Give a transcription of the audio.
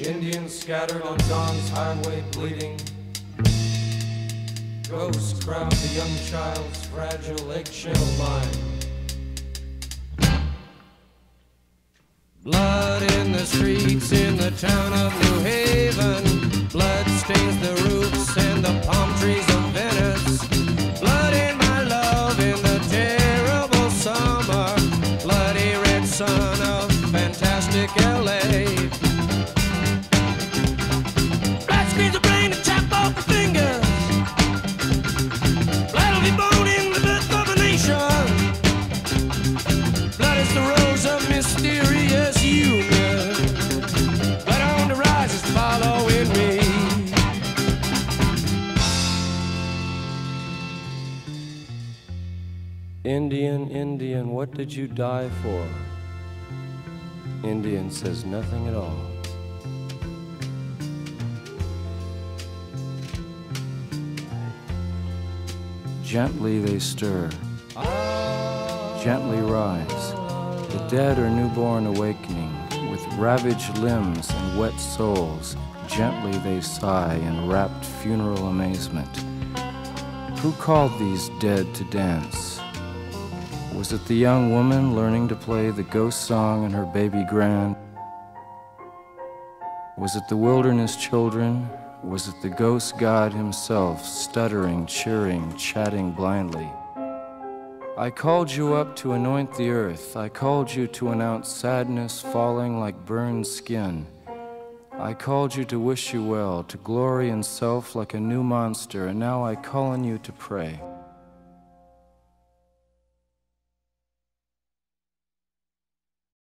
Indians scattered on Dawn's highway bleeding. Ghosts crowd the young child's fragile eggshell mind. Blood in the streets in the town of New Haven. Blood stains the roofs and the palm trees of Venice. Blood in my love in the terrible summer. Bloody red sun Indian, Indian, what did you die for? Indian says nothing at all. Gently they stir, gently rise. The dead are newborn awakening, with ravaged limbs and wet souls. Gently they sigh in rapt funeral amazement. Who called these dead to dance? Was it the young woman learning to play the ghost song in her baby grand? Was it the wilderness children? Was it the ghost god himself, stuttering, cheering, chatting blindly? I called you up to anoint the earth. I called you to announce sadness falling like burned skin. I called you to wish you well, to glory in self like a new monster, and now I call on you to pray.